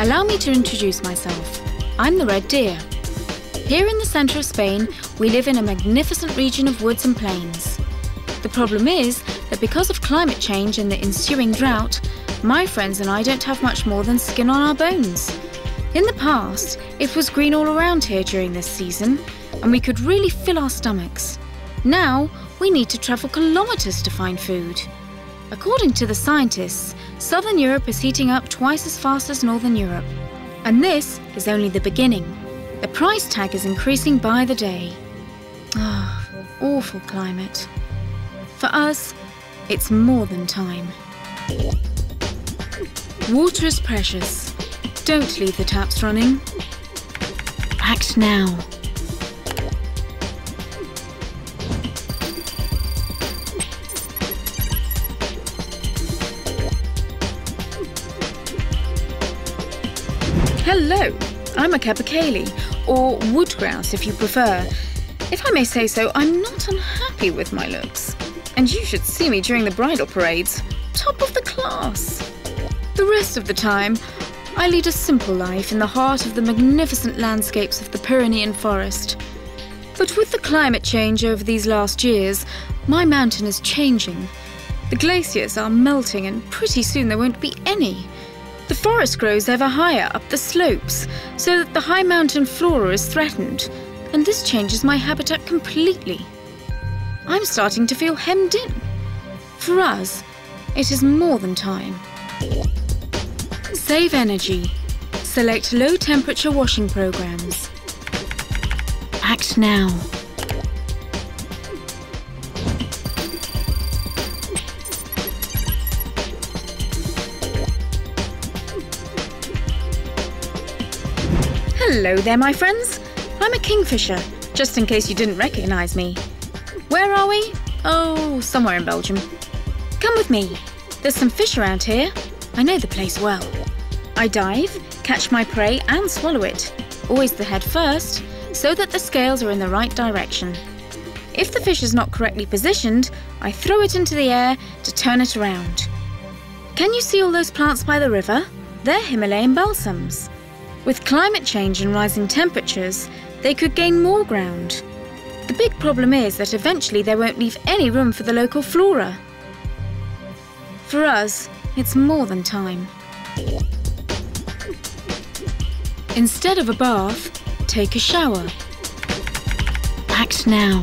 Allow me to introduce myself. I'm the Red Deer. Here in the centre of Spain, we live in a magnificent region of woods and plains. The problem is that because of climate change and the ensuing drought, my friends and I don't have much more than skin on our bones. In the past, it was green all around here during this season, and we could really fill our stomachs. Now, we need to travel kilometres to find food. According to the scientists, Southern Europe is heating up twice as fast as Northern Europe. And this is only the beginning. The price tag is increasing by the day. Ah, awful climate. For us, it's more than time. Water is precious. Don't leave the taps running. Act now. Hello, I'm a capercaillie, or woodgrouse if you prefer. If I may say so, I'm not unhappy with my looks. And you should see me during the bridal parades. Top of the class. The rest of the time, I lead a simple life in the heart of the magnificent landscapes of the Pyrenean forest. But with the climate change over these last years, my mountain is changing. The glaciers are melting, and pretty soon there won't be any. The forest grows ever higher up the slopes, so that the high mountain flora is threatened, and this changes my habitat completely. I'm starting to feel hemmed in. For us, it is more than time. Save energy. Select low temperature washing programs. Act now. Hello there, my friends. I'm a kingfisher, just in case you didn't recognize me. Where are we? Oh, somewhere in Belgium. Come with me. There's some fish around here. I know the place well. I dive, catch my prey, and swallow it. Always the head first, so that the scales are in the right direction. If the fish is not correctly positioned, I throw it into the air to turn it around. Can you see all those plants by the river? They're Himalayan balsams. With climate change and rising temperatures, they could gain more ground. The big problem is that eventually they won't leave any room for the local flora. For us, it's more than time. Instead of a bath, take a shower. Act now.